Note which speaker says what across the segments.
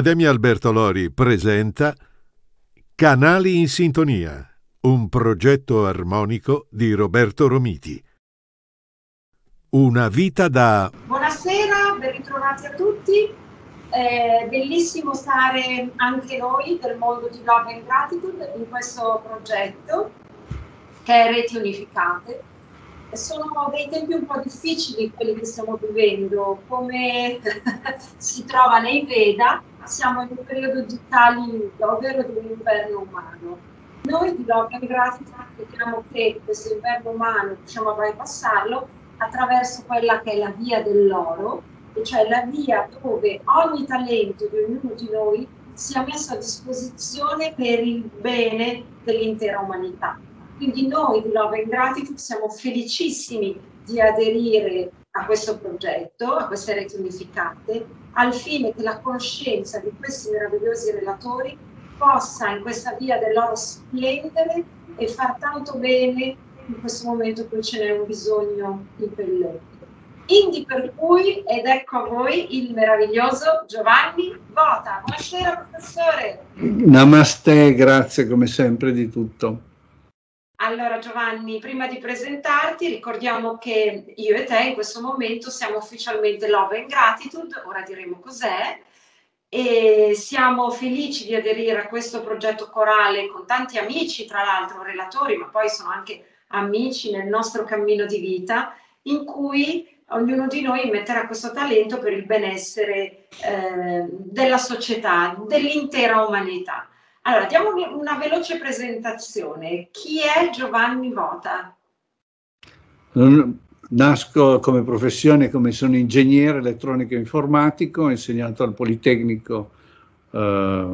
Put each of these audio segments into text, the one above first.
Speaker 1: l'Accademia Alberto Lori presenta Canali in sintonia, un progetto armonico di Roberto Romiti. Una vita da...
Speaker 2: Buonasera, ben ritrovati a tutti. È bellissimo stare anche noi del mondo di Love and Gratitude in questo progetto che è Reti Unificate sono dei tempi un po' difficili quelli che stiamo vivendo, come si trova nei Veda, siamo in un periodo di tali, ovvero di un inverno umano. Noi di and Gratitude crediamo che questo inverno umano riusciamo a bypassarlo attraverso quella che è la via dell'oro, e cioè la via dove ogni talento di ognuno di noi sia messo a disposizione per il bene dell'intera umanità quindi noi di Love and Gratitude siamo felicissimi di aderire a questo progetto, a queste reti unificate, al fine che la conoscenza di questi meravigliosi relatori possa in questa via dell'oro splendere e far tanto bene in questo momento in cui ce n'è un bisogno impellente. Quindi per cui, ed ecco a voi il meraviglioso Giovanni Vota. Buonasera professore.
Speaker 3: Namaste, grazie come sempre di tutto.
Speaker 2: Allora Giovanni, prima di presentarti, ricordiamo che io e te in questo momento siamo ufficialmente Love and Gratitude, ora diremo cos'è, e siamo felici di aderire a questo progetto corale con tanti amici, tra l'altro relatori, ma poi sono anche amici nel nostro cammino di vita, in cui ognuno di noi metterà questo talento per il benessere eh, della società, dell'intera umanità. Allora, diamo una veloce presentazione. Chi è Giovanni Vota?
Speaker 3: Nasco come professione, come sono ingegnere elettronico e informatico, ho insegnato al Politecnico eh,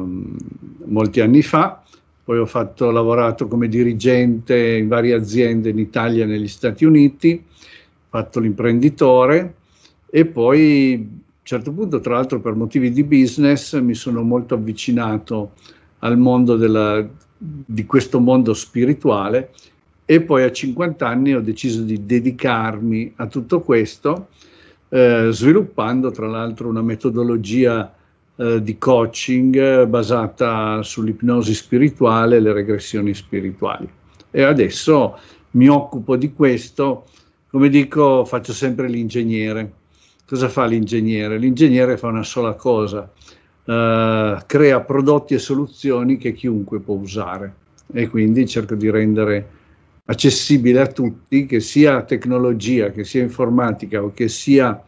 Speaker 3: molti anni fa, poi ho fatto, lavorato come dirigente in varie aziende in Italia e negli Stati Uniti, ho fatto l'imprenditore e poi a un certo punto, tra l'altro per motivi di business, mi sono molto avvicinato al mondo della, di questo mondo spirituale e poi a 50 anni ho deciso di dedicarmi a tutto questo, eh, sviluppando tra l'altro una metodologia eh, di coaching basata sull'ipnosi spirituale e le regressioni spirituali. E adesso mi occupo di questo, come dico, faccio sempre l'ingegnere. Cosa fa l'ingegnere? L'ingegnere fa una sola cosa, eh, crea prodotti e soluzioni che chiunque può usare e quindi cerco di rendere accessibile a tutti, che sia tecnologia, che sia informatica o che sia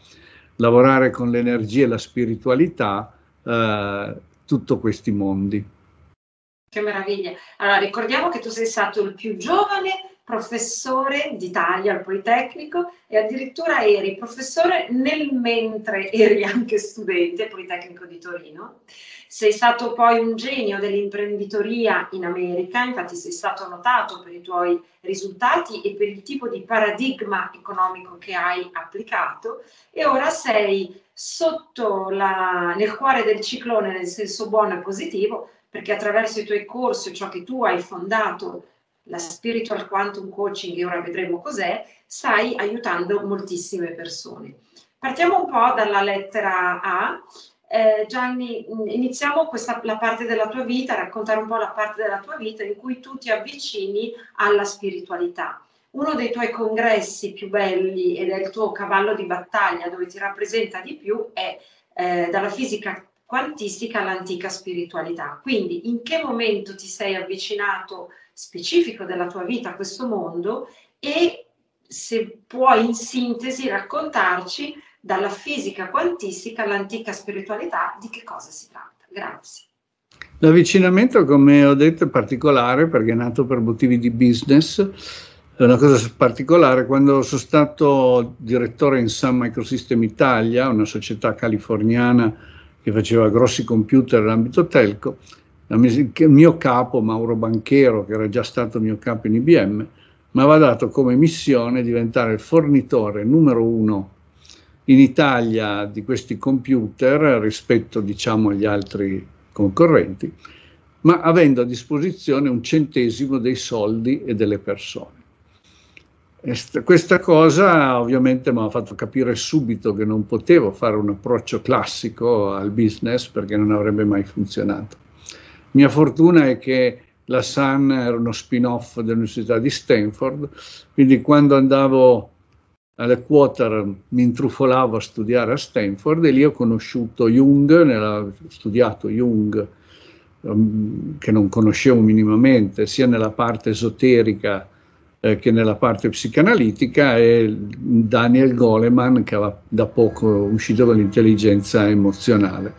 Speaker 3: lavorare con l'energia e la spiritualità, eh, tutti questi mondi.
Speaker 2: Che meraviglia. Allora, ricordiamo che tu sei stato il più giovane professore d'Italia al Politecnico e addirittura eri professore nel mentre eri anche studente al Politecnico di Torino. Sei stato poi un genio dell'imprenditoria in America, infatti sei stato notato per i tuoi risultati e per il tipo di paradigma economico che hai applicato e ora sei sotto la, nel cuore del ciclone nel senso buono e positivo perché attraverso i tuoi corsi, ciò che tu hai fondato la Spiritual Quantum Coaching, e ora vedremo cos'è, stai aiutando moltissime persone. Partiamo un po' dalla lettera A. Eh, Gianni, iniziamo questa, la parte della tua vita, raccontare un po' la parte della tua vita in cui tu ti avvicini alla spiritualità. Uno dei tuoi congressi più belli ed è il tuo cavallo di battaglia dove ti rappresenta di più è eh, dalla fisica quantistica all'antica spiritualità. Quindi in che momento ti sei avvicinato specifico della tua vita a questo mondo e se puoi in sintesi raccontarci dalla fisica quantistica all'antica spiritualità di che cosa si tratta. Grazie.
Speaker 3: L'avvicinamento, come ho detto, è particolare perché è nato per motivi di business. È una cosa particolare quando sono stato direttore in Sun Microsystem Italia, una società californiana che faceva grossi computer nell'ambito telco il mio capo Mauro Banchero, che era già stato mio capo in IBM, mi aveva dato come missione diventare il fornitore numero uno in Italia di questi computer rispetto diciamo agli altri concorrenti, ma avendo a disposizione un centesimo dei soldi e delle persone. Questa cosa ovviamente mi ha fatto capire subito che non potevo fare un approccio classico al business perché non avrebbe mai funzionato. Mia fortuna è che la Sun era uno spin-off dell'Università di Stanford, quindi quando andavo alle quoter mi intrufolavo a studiare a Stanford e lì ho conosciuto Jung, ho studiato Jung um, che non conoscevo minimamente, sia nella parte esoterica eh, che nella parte psicanalitica e Daniel Goleman che era da poco uscito con l'intelligenza emozionale.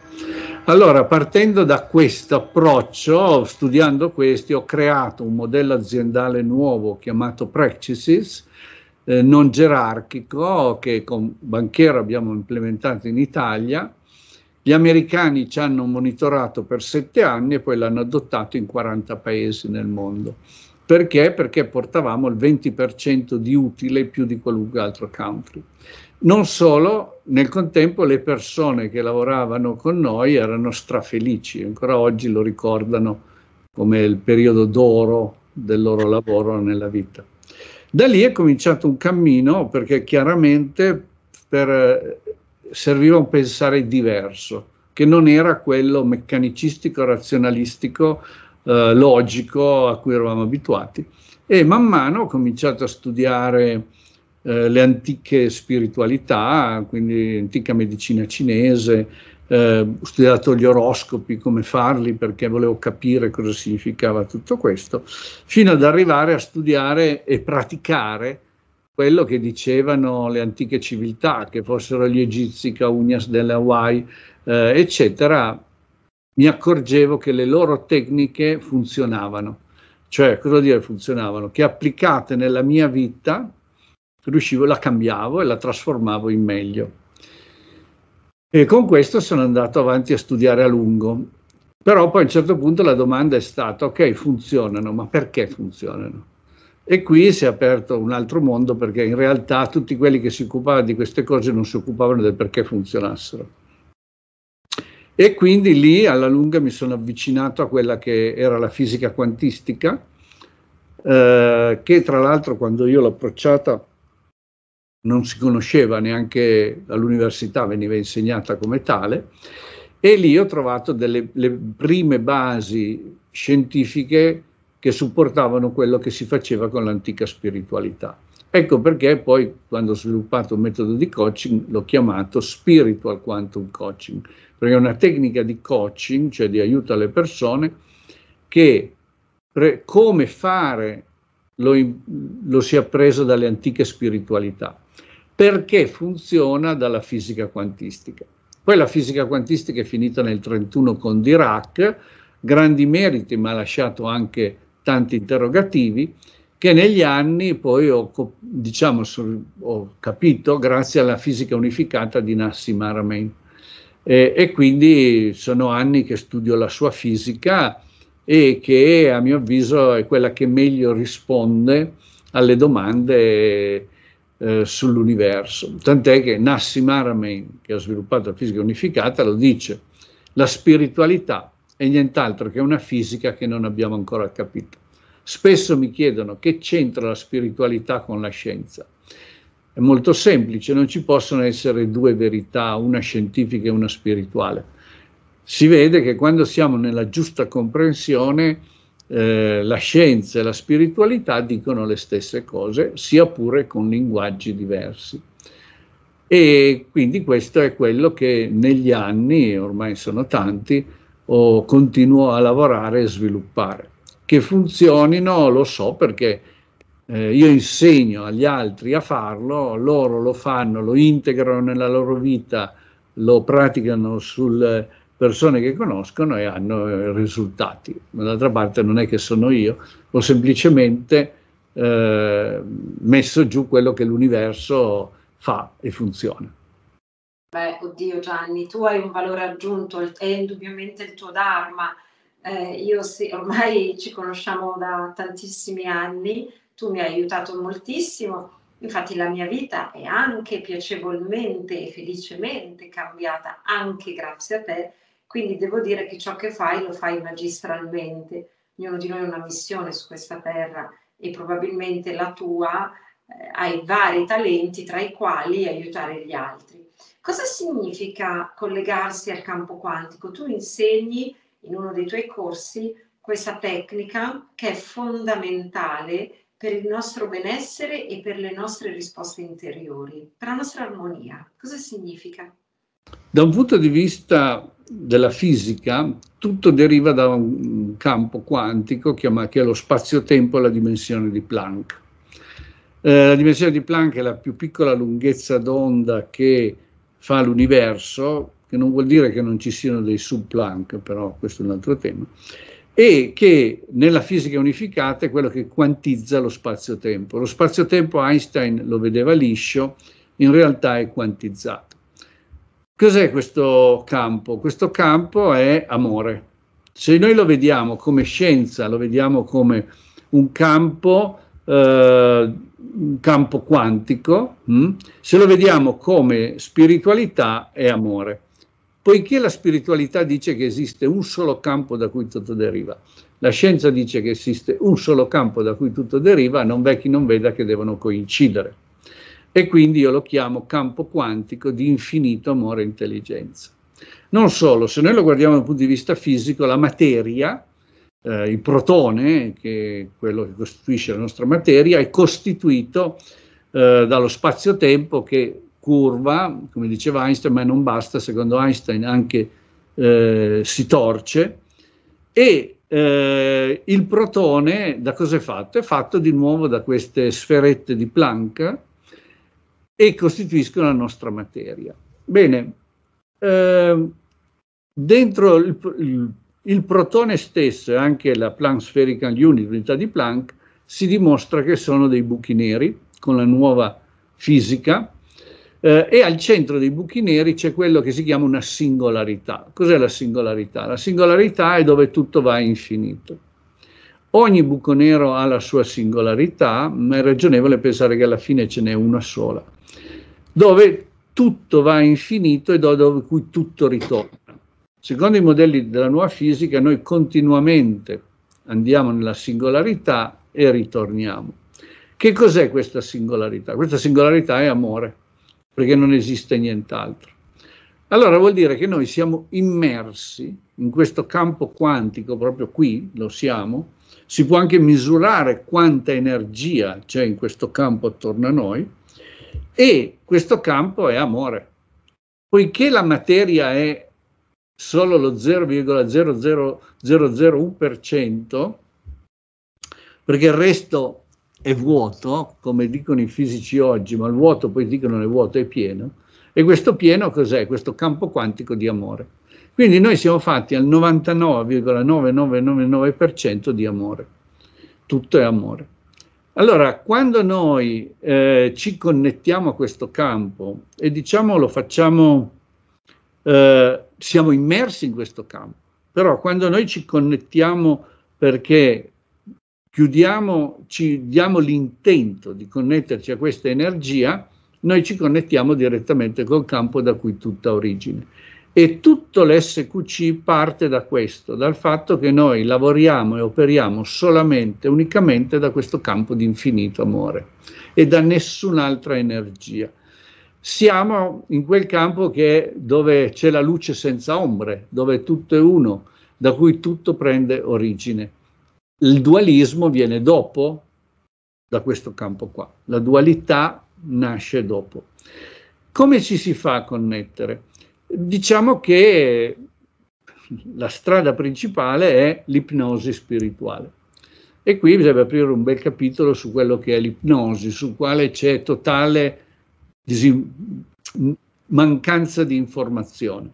Speaker 3: Allora, partendo da questo approccio, studiando questi, ho creato un modello aziendale nuovo chiamato Practices, eh, non gerarchico, che con Banchero abbiamo implementato in Italia. Gli americani ci hanno monitorato per sette anni e poi l'hanno adottato in 40 paesi nel mondo. Perché? Perché portavamo il 20% di utile più di qualunque altro country. Non solo, nel contempo le persone che lavoravano con noi erano strafelici, ancora oggi lo ricordano come il periodo d'oro del loro lavoro nella vita. Da lì è cominciato un cammino perché chiaramente per, serviva un pensare diverso, che non era quello meccanicistico, razionalistico eh, logico a cui eravamo abituati. E man mano ho cominciato a studiare eh, le antiche spiritualità, quindi antica medicina cinese, eh, ho studiato gli oroscopi, come farli, perché volevo capire cosa significava tutto questo, fino ad arrivare a studiare e praticare quello che dicevano le antiche civiltà, che fossero gli egizi, Caunias delle Hawaii, eh, eccetera, mi accorgevo che le loro tecniche funzionavano. Cioè, cosa dire funzionavano? Che applicate nella mia vita, riuscivo, la cambiavo e la trasformavo in meglio. E con questo sono andato avanti a studiare a lungo. Però poi a un certo punto la domanda è stata, ok, funzionano, ma perché funzionano? E qui si è aperto un altro mondo perché in realtà tutti quelli che si occupavano di queste cose non si occupavano del perché funzionassero. E quindi lì alla lunga mi sono avvicinato a quella che era la fisica quantistica, eh, che tra l'altro quando io l'ho approcciata non si conosceva neanche all'università, veniva insegnata come tale, e lì ho trovato delle prime basi scientifiche che supportavano quello che si faceva con l'antica spiritualità. Ecco perché poi quando ho sviluppato un metodo di coaching l'ho chiamato Spiritual Quantum Coaching, perché è una tecnica di coaching, cioè di aiuto alle persone, che come fare lo, lo si è appreso dalle antiche spiritualità, perché funziona dalla fisica quantistica. Poi la fisica quantistica è finita nel 1931 con Dirac, grandi meriti, ma ha lasciato anche tanti interrogativi, che negli anni poi ho, diciamo, ho capito grazie alla fisica unificata di Nassim Haramein. E, e, quindi sono anni che studio la sua fisica e che a mio avviso è quella che meglio risponde alle domande eh, sull'universo. Tant'è che Nassim Haramein, che ha sviluppato la fisica unificata, lo dice, la spiritualità è nient'altro che una fisica che non abbiamo ancora capito. Spesso mi chiedono che c'entra la spiritualità con la scienza. È molto semplice, non ci possono essere due verità, una scientifica e una spirituale. Si vede che quando siamo nella giusta comprensione, eh, la scienza e la spiritualità dicono le stesse cose, sia pure con linguaggi diversi. E quindi questo è quello che negli anni, ormai sono tanti, ho, continuo a lavorare e sviluppare che funzionino lo so perché eh, io insegno agli altri a farlo, loro lo fanno, lo integrano nella loro vita, lo praticano sulle persone che conoscono e hanno eh, risultati. D'altra parte non è che sono io, ho semplicemente eh, messo giù quello che l'universo fa e funziona.
Speaker 2: Beh, oddio Gianni, tu hai un valore aggiunto, è indubbiamente il tuo Dharma eh, io sì, ormai ci conosciamo da tantissimi anni, tu mi hai aiutato moltissimo, infatti la mia vita è anche piacevolmente e felicemente cambiata anche grazie a te, quindi devo dire che ciò che fai lo fai magistralmente. Ognuno di noi ha una missione su questa terra e probabilmente la tua eh, hai vari talenti tra i quali aiutare gli altri. Cosa significa collegarsi al campo quantico? Tu insegni in uno dei tuoi corsi questa tecnica che è fondamentale per il nostro benessere e per le nostre risposte interiori, per la nostra armonia. Cosa significa?
Speaker 3: Da un punto di vista della fisica, tutto deriva da un campo quantico che è lo spazio-tempo e la dimensione di Planck. Eh, la dimensione di Planck è la più piccola lunghezza d'onda che fa l'universo, che non vuol dire che non ci siano dei sub-Planck, però questo è un altro tema, e che nella fisica unificata è quello che quantizza lo spazio-tempo. Lo spazio-tempo Einstein lo vedeva liscio, in realtà è quantizzato. Cos'è questo campo? Questo campo è amore. Se noi lo vediamo come scienza, lo vediamo come un campo, eh, un campo quantico, hm? se lo vediamo come spiritualità, è amore. Poiché la spiritualità dice che esiste un solo campo da cui tutto deriva, la scienza dice che esiste un solo campo da cui tutto deriva, non v'è chi non veda che devono coincidere e quindi io lo chiamo campo quantico di infinito amore e intelligenza. Non solo, se noi lo guardiamo dal punto di vista fisico, la materia, eh, il protone, che è quello che costituisce la nostra materia, è costituito eh, dallo spazio-tempo che curva, come diceva Einstein, ma non basta, secondo Einstein anche eh, si torce, e eh, il protone da cosa è fatto? È fatto di nuovo da queste sferette di Planck, e costituiscono la nostra materia. Bene, eh, dentro il, il, il, protone stesso e anche la Planck Spherical Unit, l'unità di Planck, si dimostra che sono dei buchi neri con la nuova fisica eh, e al centro dei buchi neri c'è quello che si chiama una singolarità. Cos'è la singolarità? La singolarità è dove tutto va infinito. Ogni buco nero ha la sua singolarità, ma è ragionevole pensare che alla fine ce n'è una sola dove tutto va infinito e dove cui tutto ritorna. Secondo i modelli della nuova fisica, noi continuamente andiamo nella singolarità e ritorniamo. Che cos'è questa singolarità? Questa singolarità è amore, perché non esiste nient'altro. Allora vuol dire che noi siamo immersi in questo campo quantico, proprio qui lo siamo, si può anche misurare quanta energia c'è in questo campo attorno a noi, e questo campo è amore. Poiché la materia è solo lo 0,00001%, perché il resto è vuoto, come dicono i fisici oggi, ma il vuoto poi dicono il vuoto è pieno, e questo pieno cos'è? Questo campo quantico di amore. Quindi noi siamo fatti al 99,9999% di amore. Tutto è amore. Allora, quando noi eh, ci connettiamo a questo campo e diciamo lo facciamo, eh, siamo immersi in questo campo, però quando noi ci connettiamo perché chiudiamo, ci diamo l'intento di connetterci a questa energia, noi ci connettiamo direttamente col campo da cui tutta origine. E tutto l'SQC parte da questo, dal fatto che noi lavoriamo e operiamo solamente, unicamente da questo campo di infinito amore e da nessun'altra energia. Siamo in quel campo che dove c'è la luce senza ombre, dove tutto è uno, da cui tutto prende origine. Il dualismo viene dopo da questo campo qua. La dualità nasce dopo. Come ci si fa a connettere? Diciamo che la strada principale è l'ipnosi spirituale. E qui bisogna aprire un bel capitolo su quello che è l'ipnosi, su quale c'è totale mancanza di informazione.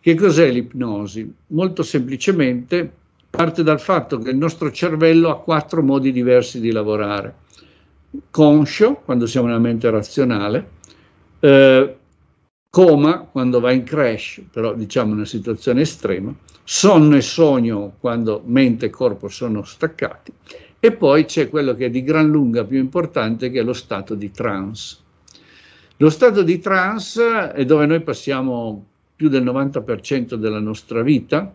Speaker 3: Che cos'è l'ipnosi? Molto semplicemente parte dal fatto che il nostro cervello ha quattro modi diversi di lavorare. Conscio, quando siamo nella mente razionale, eh, coma quando va in crash, però diciamo una situazione estrema, sonno e sogno quando mente e corpo sono staccati e poi c'è quello che è di gran lunga più importante che è lo stato di trance. Lo stato di trance è dove noi passiamo più del 90% della nostra vita.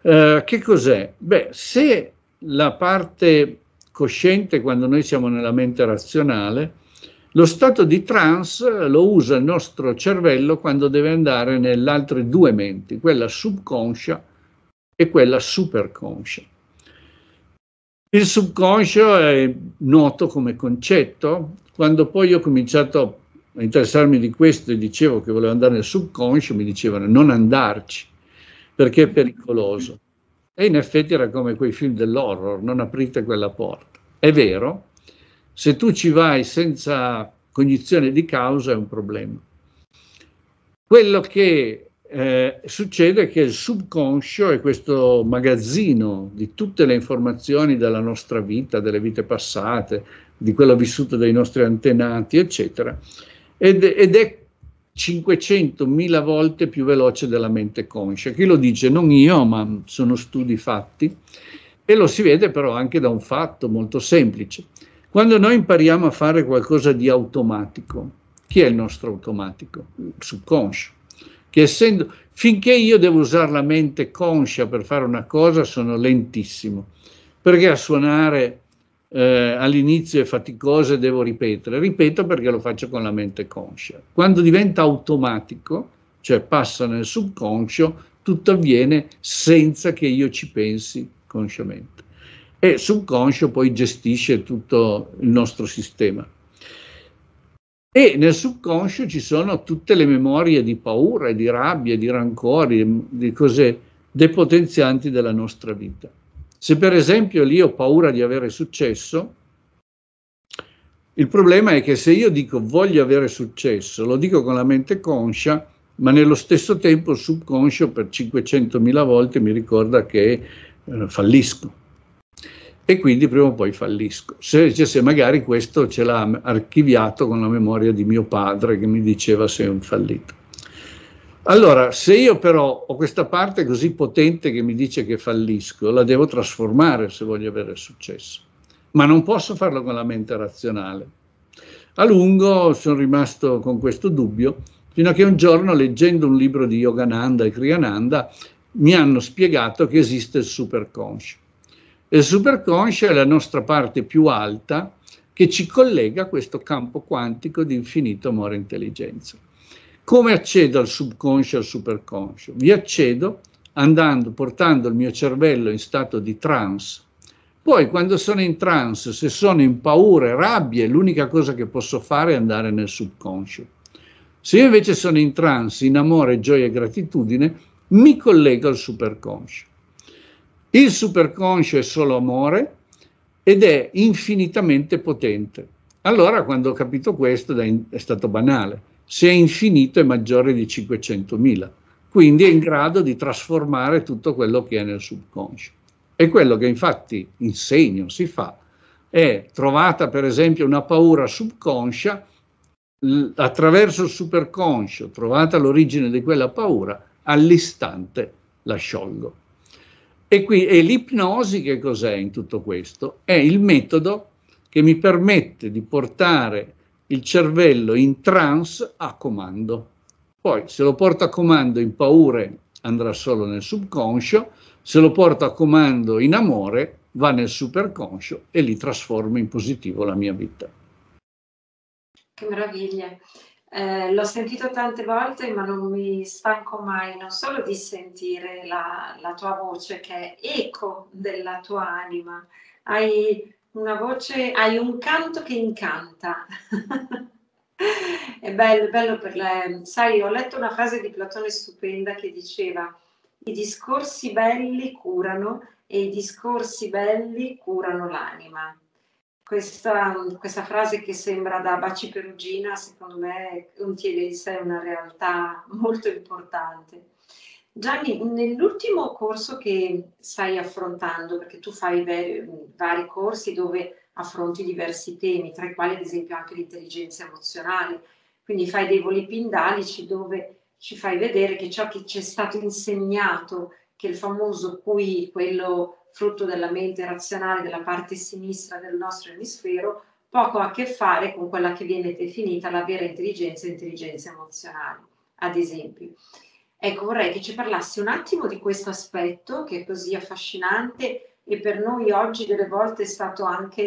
Speaker 3: Eh, che cos'è? Beh, se la parte cosciente quando noi siamo nella mente razionale, lo stato di trance lo usa il nostro cervello quando deve andare nelle altre due menti, quella subconscia e quella superconscia. Il subconscio è noto come concetto. Quando poi ho cominciato a interessarmi di questo e dicevo che volevo andare nel subconscio, mi dicevano non andarci perché è pericoloso. E in effetti era come quei film dell'horror, non aprite quella porta. È vero, se tu ci vai senza cognizione di causa è un problema. Quello che eh, succede è che il subconscio è questo magazzino di tutte le informazioni della nostra vita, delle vite passate, di quello vissuto dai nostri antenati, eccetera, ed, ed è 500.000 volte più veloce della mente conscia. Chi lo dice? Non io, ma sono studi fatti. E lo si vede però anche da un fatto molto semplice. Quando noi impariamo a fare qualcosa di automatico, chi è il nostro automatico? Il subconscio. Che essendo, finché io devo usare la mente conscia per fare una cosa, sono lentissimo. Perché a suonare eh, all'inizio è faticoso e devo ripetere? Ripeto perché lo faccio con la mente conscia. Quando diventa automatico, cioè passa nel subconscio, tutto avviene senza che io ci pensi consciamente e subconscio poi gestisce tutto il nostro sistema. E nel subconscio ci sono tutte le memorie di paura, di rabbia, di rancore, di cose depotenzianti della nostra vita. Se per esempio lì ho paura di avere successo, il problema è che se io dico voglio avere successo, lo dico con la mente conscia, ma nello stesso tempo il subconscio per 500.000 volte mi ricorda che eh, fallisco e quindi prima o poi fallisco. Se, cioè, se magari questo ce l'ha archiviato con la memoria di mio padre che mi diceva sei un fallito. Allora, se io però ho questa parte così potente che mi dice che fallisco, la devo trasformare se voglio avere successo, ma non posso farlo con la mente razionale. A lungo sono rimasto con questo dubbio, fino a che un giorno, leggendo un libro di Yogananda e Kriyananda, mi hanno spiegato che esiste il superconscio il superconscio è la nostra parte più alta che ci collega a questo campo quantico di infinito amore e intelligenza. Come accedo al subconscio e al superconscio? Vi accedo andando, portando il mio cervello in stato di trance. Poi quando sono in trance, se sono in paura e rabbia, l'unica cosa che posso fare è andare nel subconscio. Se io invece sono in trance, in amore, gioia e gratitudine, mi collego al superconscio. Il superconscio è solo amore ed è infinitamente potente. Allora, quando ho capito questo, è stato banale. Se è infinito è maggiore di 500.000, quindi è in grado di trasformare tutto quello che è nel subconscio. E quello che infatti insegno, si fa, è trovata per esempio una paura subconscia, attraverso il superconscio, trovata l'origine di quella paura, all'istante la sciolgo. E, qui, e l'ipnosi che cos'è in tutto questo? È il metodo che mi permette di portare il cervello in trance a comando. Poi se lo porto a comando in paure andrà solo nel subconscio, se lo porto a comando in amore va nel superconscio e lì trasformo in positivo la mia vita.
Speaker 2: Che meraviglia. Eh, l'ho sentito tante volte, ma non mi stanco mai non solo di sentire la, la tua voce, che è eco della tua anima. Hai una voce, hai un canto che incanta. è bello, bello per le... Sai, ho letto una frase di Platone stupenda che diceva i discorsi belli curano e i discorsi belli curano l'anima questa, questa, frase che sembra da baci perugina, secondo me contiene in sé una realtà molto importante. Gianni, nell'ultimo corso che stai affrontando, perché tu fai vari, vari corsi dove affronti diversi temi, tra i quali ad esempio anche l'intelligenza emozionale, quindi fai dei voli pindalici dove ci fai vedere che ciò che ci è stato insegnato, che il famoso qui, quello frutto della mente razionale della parte sinistra del nostro emisfero, poco ha a che fare con quella che viene definita la vera intelligenza e intelligenza emozionale, ad esempio. Ecco, vorrei che ci parlassi un attimo di questo aspetto che è così affascinante e per noi oggi delle volte è stato anche,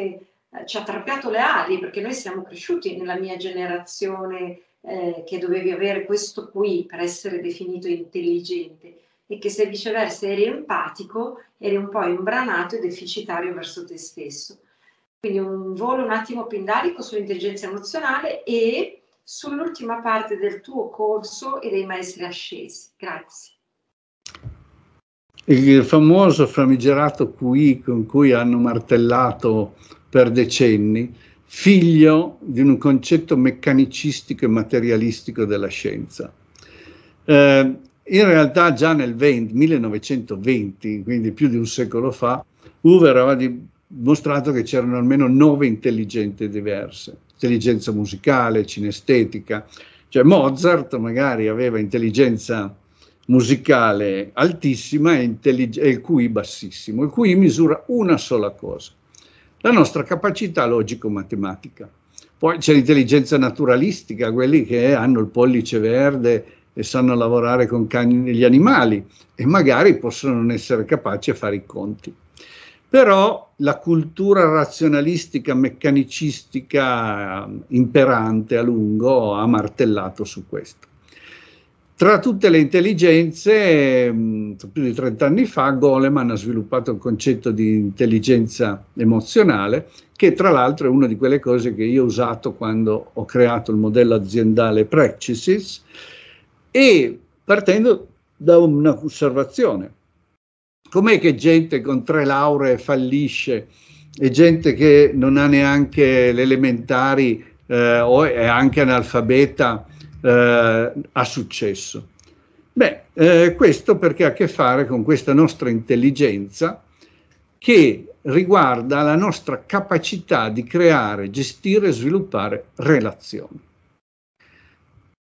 Speaker 2: eh, ci ha trappiato le ali perché noi siamo cresciuti nella mia generazione eh, che dovevi avere questo qui per essere definito intelligente e che se viceversa eri empatico eri un po' imbranato e deficitario verso te stesso. Quindi un volo un attimo pindarico sull'intelligenza emozionale e sull'ultima parte del tuo corso e dei maestri ascesi. Grazie.
Speaker 3: Il famoso famigerato QI con cui hanno martellato per decenni, figlio di un concetto meccanicistico e materialistico della scienza. Eh, in realtà già nel 20, 1920, quindi più di un secolo fa, Hoover aveva dimostrato che c'erano almeno nove intelligenze diverse, intelligenza musicale, cinestetica, cioè Mozart magari aveva intelligenza musicale altissima e, e il QI bassissimo. Il QI misura una sola cosa, la nostra capacità logico-matematica. Poi c'è l'intelligenza naturalistica, quelli che hanno il pollice verde e sanno lavorare con cani, gli animali e magari possono non essere capaci a fare i conti. Però la cultura razionalistica, meccanicistica imperante a lungo ha martellato su questo. Tra tutte le intelligenze, mm, più di 30 anni fa, Goleman ha sviluppato il concetto di intelligenza emozionale, che tra l'altro è una di quelle cose che io ho usato quando ho creato il modello aziendale Practices, e partendo da un'osservazione. Com'è che gente con tre lauree fallisce e gente che non ha neanche le elementari eh, o è anche analfabeta eh, ha successo? Beh, eh, questo perché ha a che fare con questa nostra intelligenza che riguarda la nostra capacità di creare, gestire e sviluppare relazioni.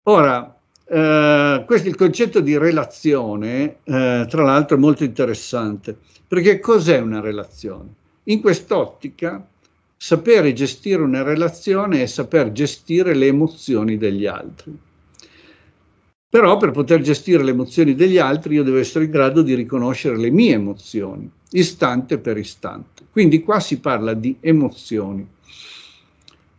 Speaker 3: Ora, eh, questo il concetto di relazione, eh, tra l'altro, è molto interessante, perché cos'è una relazione? In quest'ottica, sapere gestire una relazione è saper gestire le emozioni degli altri. Però per poter gestire le emozioni degli altri io devo essere in grado di riconoscere le mie emozioni, istante per istante. Quindi qua si parla di emozioni.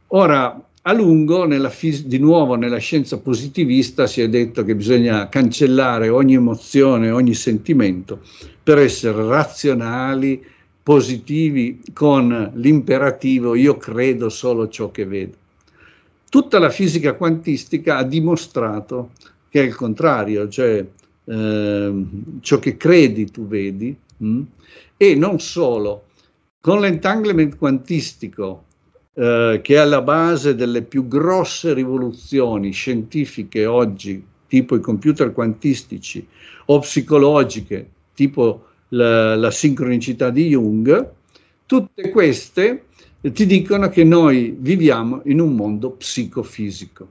Speaker 3: Ora, a lungo, fis- di nuovo nella scienza positivista, si è detto che bisogna cancellare ogni emozione, ogni sentimento per essere razionali, positivi, con l'imperativo io credo solo ciò che vedo. Tutta la fisica quantistica ha dimostrato che è il contrario, cioè eh, ciò che credi tu vedi, mh? Mm? e non solo. Con l'entanglement quantistico, eh, che è alla base delle più grosse rivoluzioni scientifiche oggi, tipo i computer quantistici, o psicologiche, tipo la, la sincronicità di Jung, tutte queste ti dicono che noi viviamo in un mondo psicofisico.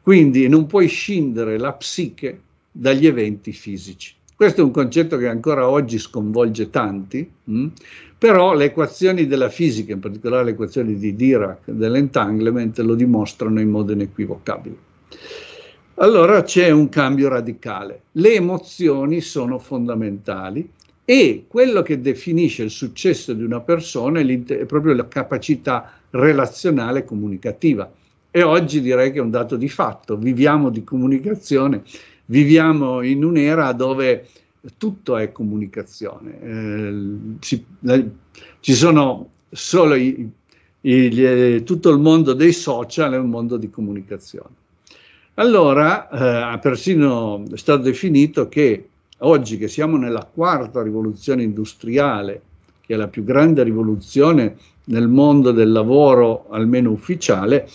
Speaker 3: Quindi non puoi scindere la psiche dagli eventi fisici. Questo è un concetto che ancora oggi sconvolge tanti, mh? Però le equazioni della fisica, in particolare le equazioni di Dirac dell'entanglement, lo dimostrano in modo inequivocabile. Allora c'è un cambio radicale. Le emozioni sono fondamentali e quello che definisce il successo di una persona è proprio la capacità relazionale comunicativa e oggi direi che è un dato di fatto, viviamo di comunicazione, viviamo in un'era dove tutto è comunicazione, eh, ci, ci, sono solo i, i, eh, tutto il mondo dei social è un mondo di comunicazione. Allora, eh, persino è stato definito che oggi che siamo nella quarta rivoluzione industriale, che è la più grande rivoluzione nel mondo del lavoro, almeno ufficiale,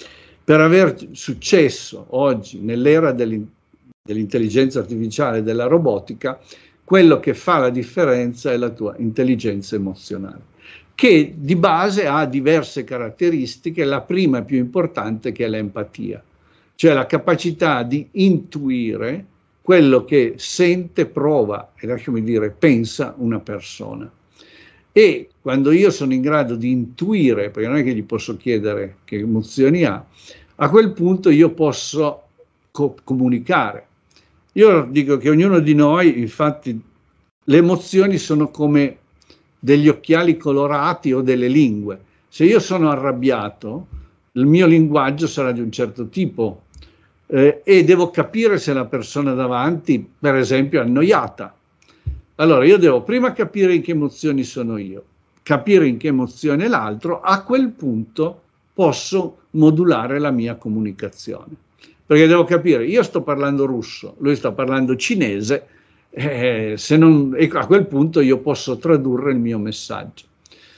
Speaker 3: per aver successo oggi nell'era dell'intelligenza artificiale e della robotica, quello che fa la differenza è la tua intelligenza emozionale, che di base ha diverse caratteristiche, la prima e più importante che è l'empatia, cioè la capacità di intuire quello che sente, prova e lasciami dire pensa una persona. E quando io sono in grado di intuire, perché non è che gli posso chiedere che emozioni ha, a quel punto io posso co- comunicare. Io dico che ognuno di noi, infatti, le emozioni sono come degli occhiali colorati o delle lingue. Se io sono arrabbiato, il mio linguaggio sarà di un certo tipo eh, e devo capire se la persona davanti, per esempio, è annoiata. Allora io devo prima capire in che emozioni sono io, capire in che emozione l'altro, a quel punto posso modulare la mia comunicazione. Perché devo capire, io sto parlando russo, lui sta parlando cinese, eh, non, e a quel punto io posso tradurre il mio messaggio.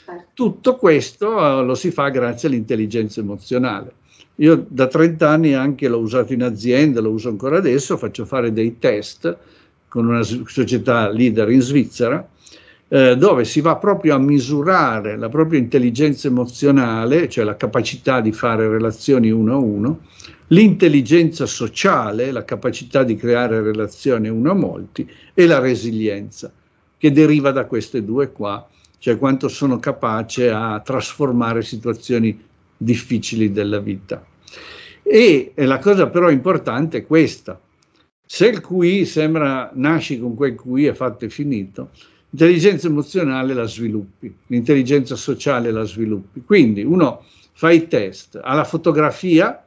Speaker 3: Certo. Tutto questo eh, lo si fa grazie all'intelligenza emozionale. Io da 30 anni anche l'ho usato in azienda, lo uso ancora adesso, faccio fare dei test con una società leader in Svizzera, eh, dove si va proprio a misurare la propria intelligenza emozionale, cioè la capacità di fare relazioni uno a uno, l'intelligenza sociale, la capacità di creare relazioni uno a molti, e la resilienza, che deriva da queste due qua, cioè quanto sono capace a trasformare situazioni difficili della vita. E, la cosa però importante è questa, se il QI sembra nasci con quel QI è fatto e finito, l'intelligenza emozionale la sviluppi, l'intelligenza sociale la sviluppi. Quindi uno fa i test, ha la fotografia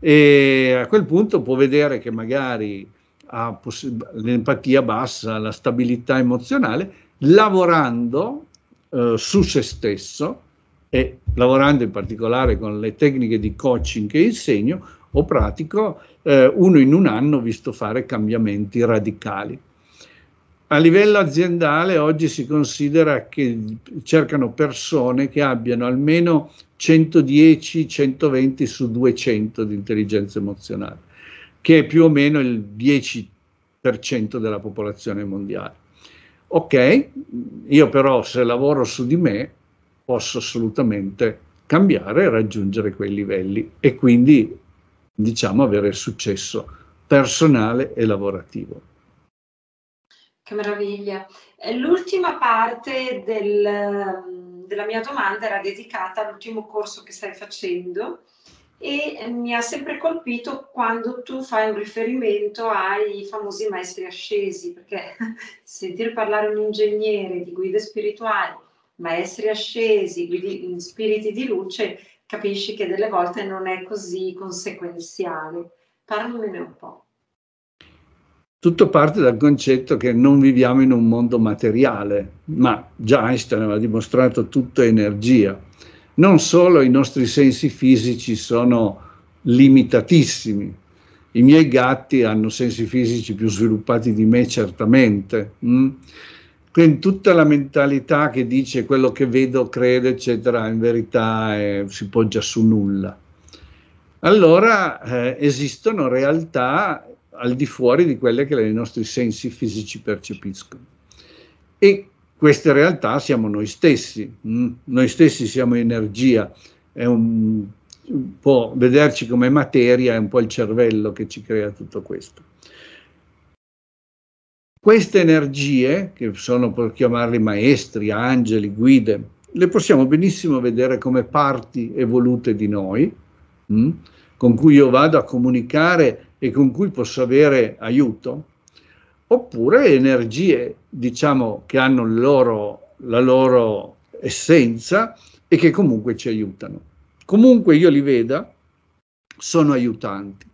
Speaker 3: e a quel punto può vedere che magari ha poss- l'empatia bassa, la stabilità emozionale, lavorando eh, su se stesso e lavorando in particolare con le tecniche di coaching che insegno o pratico, eh, uno in un anno visto fare cambiamenti radicali. A livello aziendale oggi si considera che cercano persone che abbiano almeno 110-120 su 200 di intelligenza emozionale, che è più o meno il 10% della popolazione mondiale. Ok, io però se lavoro su di me posso assolutamente cambiare e raggiungere quei livelli e quindi diciamo avere successo personale e lavorativo.
Speaker 2: Che meraviglia. L'ultima parte del, della mia domanda era dedicata all'ultimo corso che stai facendo e mi ha sempre colpito quando tu fai un riferimento ai famosi maestri ascesi, perché sentire parlare un ingegnere di guide spirituali, maestri ascesi, guidi, spiriti di luce, capisci che delle volte non è così conseguenziale. Parlamene un po'.
Speaker 3: Tutto parte dal concetto che non viviamo in un mondo materiale, ma già Einstein aveva dimostrato tutto è energia. Non solo i nostri sensi fisici sono limitatissimi, i miei gatti hanno sensi fisici più sviluppati di me certamente. Mm? Quindi tutta la mentalità che dice quello che vedo, credo, eccetera, in verità è, si poggia su nulla. Allora eh, esistono realtà al di fuori di quelle che i nostri sensi fisici percepiscono. E queste realtà siamo noi stessi, mm? noi stessi siamo energia, è un, un po' vederci come materia, è un po' il cervello che ci crea tutto questo. Queste energie, che sono per chiamarli maestri, angeli, guide, le possiamo benissimo vedere come parti evolute di noi, mh? Mm? con cui io vado a comunicare e con cui posso avere aiuto, oppure energie, diciamo, che hanno loro, la loro essenza e che comunque ci aiutano. Comunque io li veda, sono aiutanti.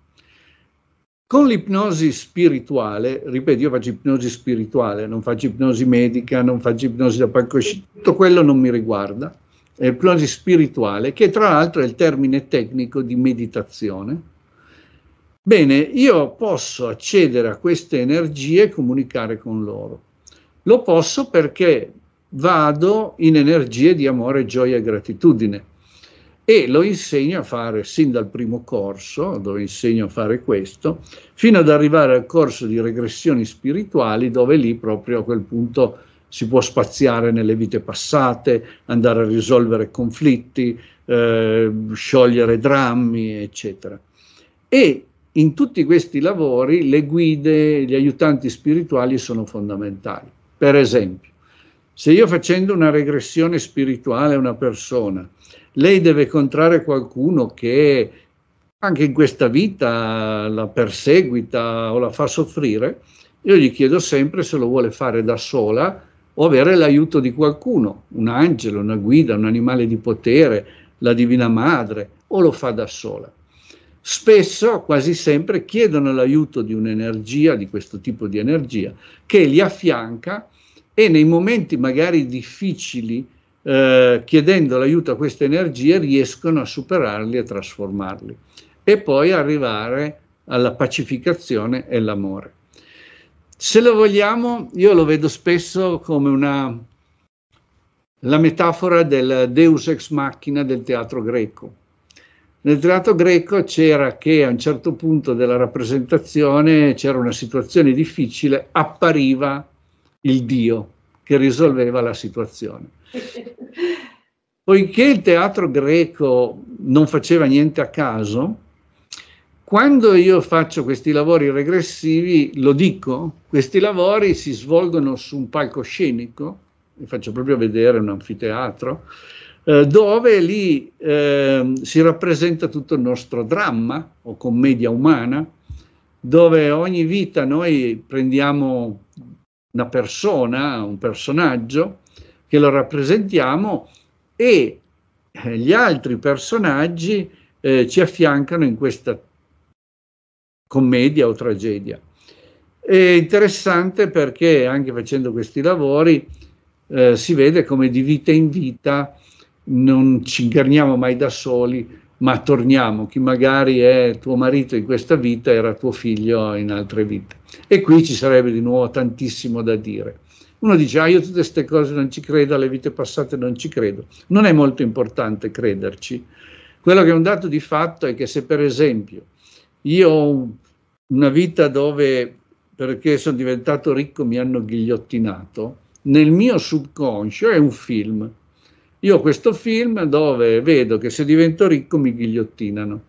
Speaker 3: Con l'ipnosi spirituale, ripeto, io faccio ipnosi spirituale, non faccio ipnosi medica, non faccio ipnosi da palcoscenico, tutto quello non mi riguarda, è ipnosi spirituale, che tra l'altro è il termine tecnico di meditazione, Bene, io posso accedere a queste energie e comunicare con loro. Lo posso perché vado in energie di amore, gioia e gratitudine e lo insegno a fare sin dal primo corso, dove insegno a fare questo, fino ad arrivare al corso di regressioni spirituali, dove lì proprio a quel punto si può spaziare nelle vite passate, andare a risolvere conflitti, eh, sciogliere drammi, eccetera. E in tutti questi lavori le guide, gli aiutanti spirituali sono fondamentali. Per esempio, se io facendo una regressione spirituale a una persona, lei deve incontrare qualcuno che anche in questa vita la perseguita o la fa soffrire, io gli chiedo sempre se lo vuole fare da sola o avere l'aiuto di qualcuno, un angelo, una guida, un animale di potere, la Divina Madre, o lo fa da sola. Spesso, quasi sempre, chiedono l'aiuto di un'energia, di questo tipo di energia, che li affianca e nei momenti magari difficili, eh, chiedendo l'aiuto a queste energie, riescono a superarli e trasformarli e poi arrivare alla pacificazione e all'amore. Se lo vogliamo, io lo vedo spesso come una, la metafora del deus ex machina del teatro greco. Nel teatro greco c'era che a un certo punto della rappresentazione c'era una situazione difficile, appariva il Dio che risolveva la situazione. Poiché il teatro greco non faceva niente a caso, quando io faccio questi lavori regressivi, lo dico, questi lavori si svolgono su un palcoscenico, vi faccio proprio vedere un anfiteatro, eh, dove lì eh, si rappresenta tutto il nostro dramma o commedia umana, dove ogni vita noi prendiamo una persona, un personaggio, che lo rappresentiamo e eh, gli altri personaggi eh, ci affiancano in questa commedia o tragedia. È interessante perché anche facendo questi lavori eh, si vede come di vita in vita non ci incarniamo mai da soli, ma torniamo. Chi magari è tuo marito in questa vita era tuo figlio in altre vite. E qui ci sarebbe di nuovo tantissimo da dire. Uno dice, ah io tutte queste cose non ci credo, alle vite passate non ci credo. Non è molto importante crederci. Quello che è un dato di fatto è che se per esempio io ho una vita dove perché sono diventato ricco mi hanno ghigliottinato, nel mio subconscio è un film io ho questo film dove vedo che se divento ricco mi ghigliottinano.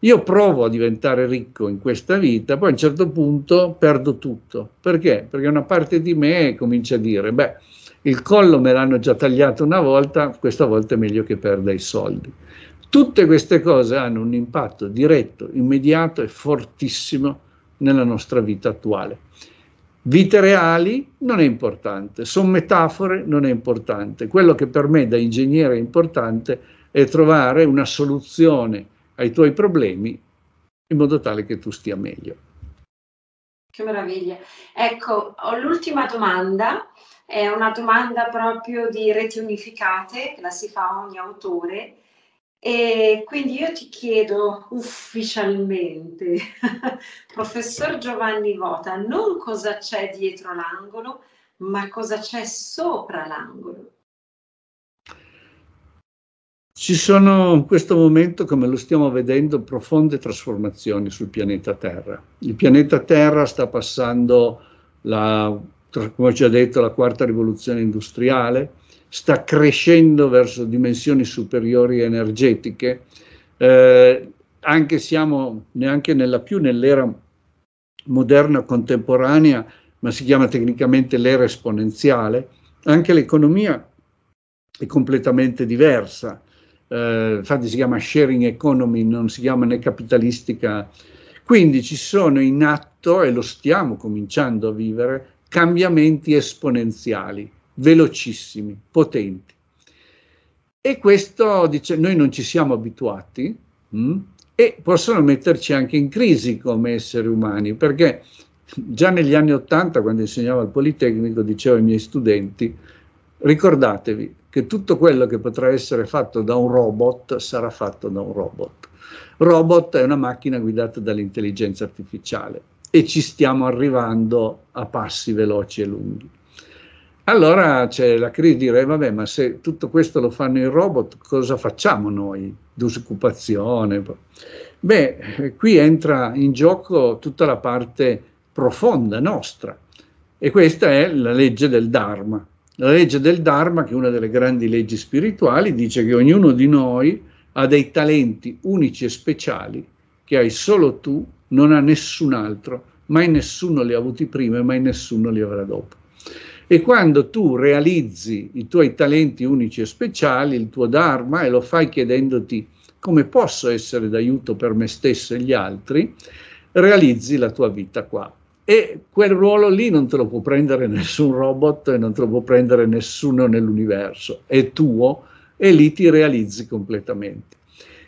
Speaker 3: Io provo a diventare ricco in questa vita, poi a un certo punto perdo tutto. Perché? Perché una parte di me comincia a dire, beh, il collo me l'hanno già tagliato una volta, questa volta è meglio che perda i soldi. Tutte queste cose hanno un impatto diretto, immediato e fortissimo nella nostra vita attuale. Vite reali non è importante, sono metafore non è importante. Quello che per me da ingegnere è importante è trovare una soluzione ai tuoi problemi in modo tale che tu stia meglio.
Speaker 2: Che meraviglia. Ecco, ho l'ultima domanda, è una domanda proprio di reti unificate, la si fa ogni autore e quindi io ti chiedo ufficialmente, professor Giovanni Vota, non cosa c'è dietro l'angolo, ma cosa c'è sopra l'angolo.
Speaker 3: Ci sono in questo momento, come lo stiamo vedendo, profonde trasformazioni sul pianeta Terra. Il pianeta Terra sta passando, la, come ho già detto, la quarta rivoluzione industriale, sta crescendo verso dimensioni superiori energetiche, eh, anche siamo neanche nella più nell'era moderna contemporanea, ma si chiama tecnicamente l'era esponenziale, anche l'economia è completamente diversa. Eh, infatti si chiama sharing economy, non si chiama né capitalistica. Quindi ci sono in atto, e lo stiamo cominciando a vivere, cambiamenti esponenziali velocissimi, potenti. E questo, dice, noi non ci siamo abituati mh? Mm, e possono metterci anche in crisi come esseri umani, perché già negli anni Ottanta, quando insegnavo al Politecnico, dicevo ai miei studenti, ricordatevi che tutto quello che potrà essere fatto da un robot sarà fatto da un robot. Robot è una macchina guidata dall'intelligenza artificiale e ci stiamo arrivando a passi veloci e lunghi. Allora c'è la crisi di dire, vabbè, ma se tutto questo lo fanno i robot, cosa facciamo noi? Disoccupazione. Beh, qui entra in gioco tutta la parte profonda nostra e questa è la legge del Dharma. La legge del Dharma, che è una delle grandi leggi spirituali, dice che ognuno di noi ha dei talenti unici e speciali che hai solo tu, non ha nessun altro, mai nessuno li ha avuti prima e mai nessuno li avrà dopo. E quando tu realizzi i tuoi talenti unici e speciali, il tuo Dharma, e lo fai chiedendoti come posso essere d'aiuto per me stesso e gli altri, realizzi la tua vita qua. e quel ruolo lì non te lo può prendere nessun robot e non te lo può prendere nessuno nell'universo, è tuo e lì ti realizzi completamente.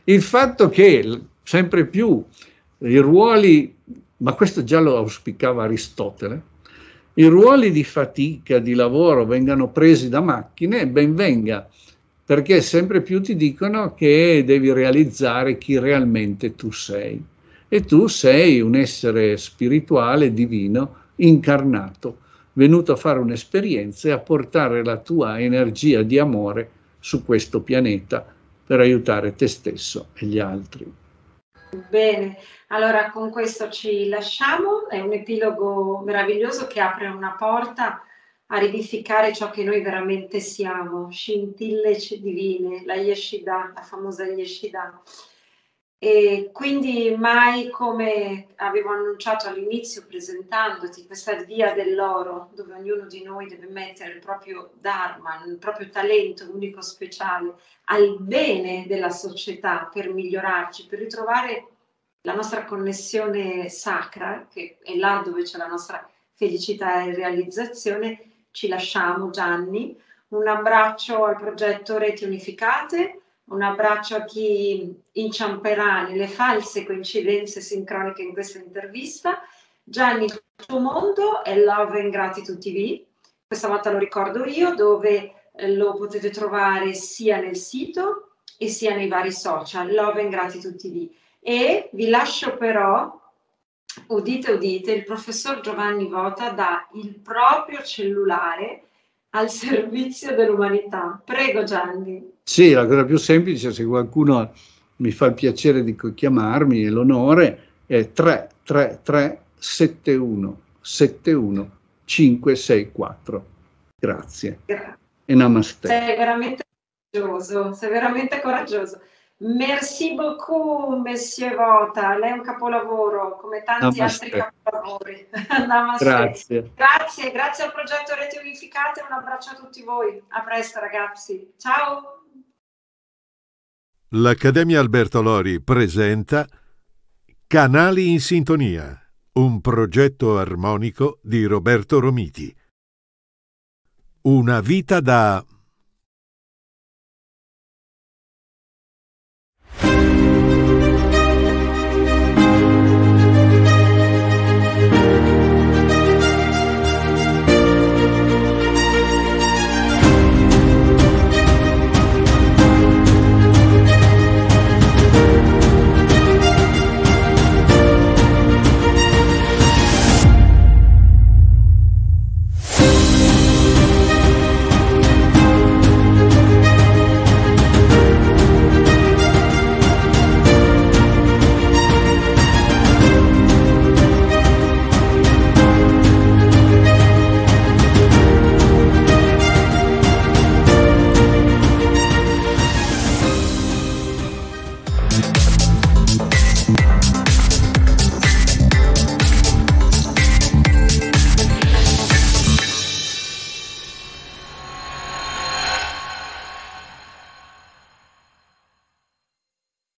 Speaker 3: Il fatto che sempre più i ruoli, ma questo già lo auspicava Aristotele, i ruoli di fatica, di lavoro vengano presi da macchine, ben venga, perché sempre più ti dicono che devi realizzare chi realmente tu sei. E tu sei un essere spirituale, divino, incarnato, venuto a fare un'esperienza e a portare la tua energia di amore su questo pianeta per aiutare te stesso e gli altri.
Speaker 2: Bene, allora con questo ci lasciamo, è un epilogo meraviglioso che apre una porta a ridificare ciò che noi veramente siamo, scintille divine, la Yeshida, la famosa Yeshida. E quindi mai come avevo annunciato all'inizio presentandoti questa via dell'oro dove ognuno di noi deve mettere il proprio dharma, il proprio talento unico speciale al bene della società per migliorarci, per ritrovare la nostra connessione sacra, che è là dove c'è la nostra felicità e realizzazione, ci lasciamo Gianni. Un abbraccio al progetto Reti Unificate, un abbraccio a chi inciamperà nelle false coincidenze sincroniche in questa intervista. Gianni, il tuo mondo è Love and Gratitude TV, questa volta lo ricordo io, dove eh, lo potete trovare sia nel sito e sia nei vari social, Love and Gratitude TV. E vi lascio però, udite udite, il professor Giovanni Vota dà il proprio cellulare al servizio dell'umanità. Prego Gianni.
Speaker 3: Sì, la cosa più semplice, se qualcuno mi fa il piacere di chiamarmi e l'onore, è 333 71 71 564. Grazie.
Speaker 2: Grazie.
Speaker 3: E namaste.
Speaker 2: Sei veramente coraggioso, sei veramente coraggioso. Merci beaucoup, Monsieur Vota. Lei è un capolavoro, come tanti
Speaker 3: Namaste.
Speaker 2: altri capolavori. Namaste.
Speaker 3: Grazie.
Speaker 2: Grazie, grazie al progetto Reti Unificate. Un abbraccio a tutti voi. A presto, ragazzi. Ciao.
Speaker 1: L'Accademia Alberto Lori presenta Canali in sintonia, un progetto armonico di Roberto Romiti. Una vita da